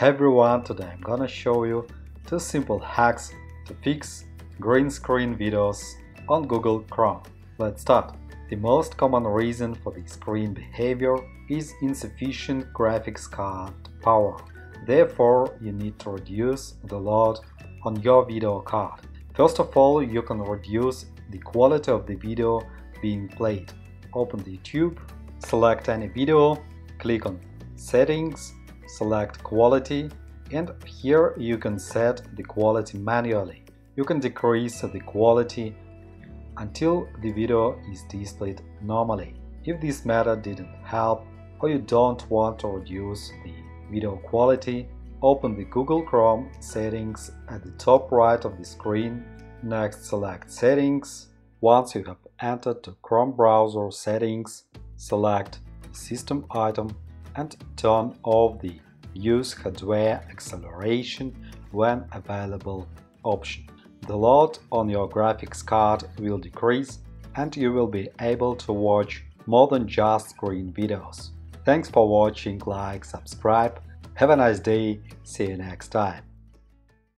Everyone, today I'm gonna show you two simple hacks to fix green screen videos on Google Chrome. Let's start. The most common reason for the screen behavior is insufficient graphics card power. Therefore, you need to reduce the load on your video card. First of all, you can reduce the quality of the video being played. Open the YouTube, select any video, click on Settings, select Quality, and here you can set the quality manually. You can decrease the quality until the video is displayed normally. If this method didn't help or you don't want to reduce the video quality, open the Google Chrome settings at the top right of the screen. Next select Settings. Once you have entered the Chrome browser settings, select System item and turn off the Use hardware acceleration when available option. The load on your graphics card will decrease and you will be able to watch more than just screen videos. Thanks for watching, like, subscribe, have a nice day, see you next time.